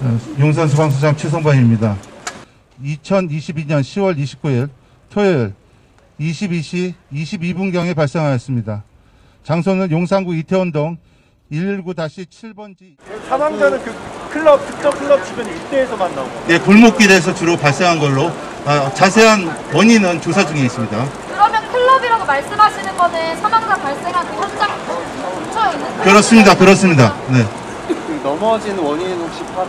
어, 용산소방서장 최성반입니다. 2022년 10월 29일 토요일 22시 22분경에 발생하였습니다. 장소는 용산구 이태원동 119-7번지 사망자는 그 클럽 특정 클럽 주변 일대에서만 나온 거. 네, 골목길에서 주로 발생한 걸로 아, 자세한 원인은 조사 중에 있습니다. 그러면 클럽이라고 말씀하시는 거는 사망자 발생한 그 현장 근처에 있는? 그렇습니다. 그렇습니다. 네. 그 넘어진 원인은 혹시 파...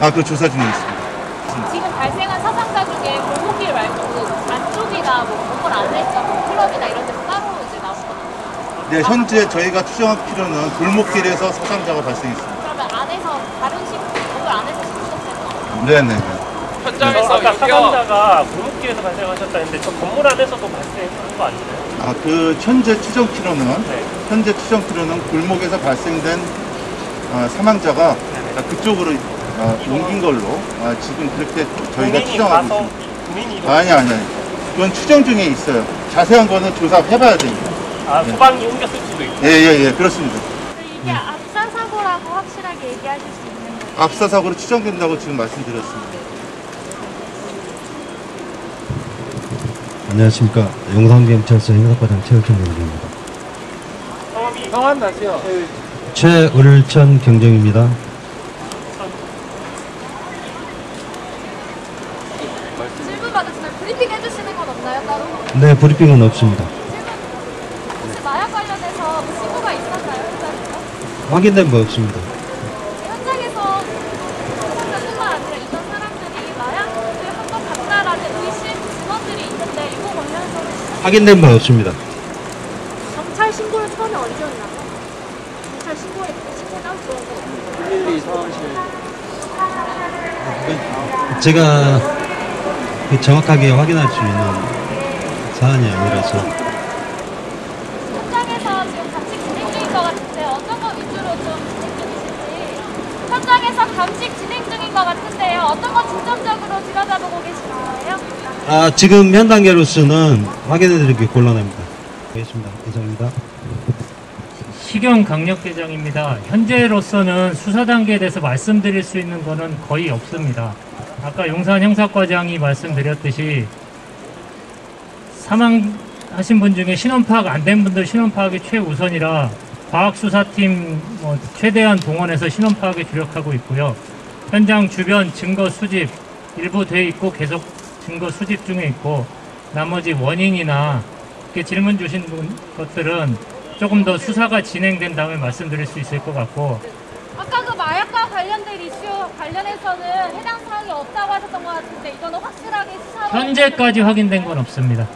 아, 그 조사 중에 있습니다. 지금 발생한 사상자 중에 골목길 말고 안쪽이나 뭐 건물 안에 있던 클럽이나 이런 데서 따로 이제 나온 거예요. 네, 현재 저희가 추정할 필요는 골목길에서 사상자가 발생했습니다. 그러면 안에서 다른 식 건물 안에서 식수됐어요. 네, 네. 현장에서 아까 유경 사망자가 골목길에서 발생하셨다는데 저 건물 안에서도 발생한 거 아니에요? 아, 그 현재 추정 필요는 네. 현재 추정 필요는 골목에서 발생된 아, 사망자가 아, 그쪽으로 아, 옮긴 걸로 아, 지금 그렇게 저희가 본인이 추정하고 가서 있습니다. 본인이 아니 아니 아니. 그건 추정 중에 있어요. 자세한 거는 조사해봐야 됩니다. 아 소방이 옮겼을 수도 있고. 예예예 그렇습니다. 이게 압사 사고라고 확실하게 얘기하실 수 있는 거예요? 압사 사고로 추정된다고 지금 말씀드렸습니다. 안녕하십니까 용산경찰서 행사과장 최을천 경정입니다. 성함이 성함 나세요? 최을천 경정입니다. 질문 받으시면 브리핑 해주시는 건 없나요 따로? 네 브리핑은 없습니다. 혹시 마약 관련해서 뭐 신고가 있었나요 현장에서? 확인된 바 없습니다. 현장에서 사상자뿐만 아니라 있던 사람들이 마약을 한 것 같다라는 의심 증언들이 있는데 이거 관련해서는 확인된 바 없습니다. 경찰 신고를 처음에 언제 했나요? 경찰 신고에 신고 나왔고 112 상황실 제가 그 정확하게 확인할 수 있는 사안이 아니라서 현장에서 지금 감식 진행 중인 것 같은데 어떤 거 위주로 좀 진행 중이신지 현장에서 감식 진행 중인 것 같은데요 어떤 거 중점적으로 들여다보고 계신 거예요? 아 지금 현 단계로서는 확인해드리기 곤란합니다. 알겠습니다. 이상입니다. 시경 강력대장입니다. 현재로서는 수사 단계에 대해서 말씀드릴 수 있는 거는 거의 없습니다. 아까 용산 형사과장이 말씀드렸듯이 사망하신 분 중에 신원 파악 안 된 분들 신원 파악이 최우선이라 과학수사팀 뭐 최대한 동원해서 신원 파악에 주력하고 있고요. 현장 주변 증거 수집 일부 돼 있고 계속 증거 수집 중에 있고 나머지 원인이나 질문 주신 분- 것들은 조금 더 수사가 진행된 다음에 말씀드릴 수 있을 것 같고 아까 그 마약과 관련된 이슈 관련해서는 해당 사항이 없다고 하셨던 것 같은데 이거는 확실하게 수사로 현재까지 확인된 건 없습니다.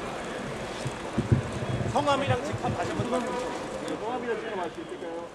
성함이랑 직함 다시 한번 주세요. 성함이랑 직함 알수 있을까요?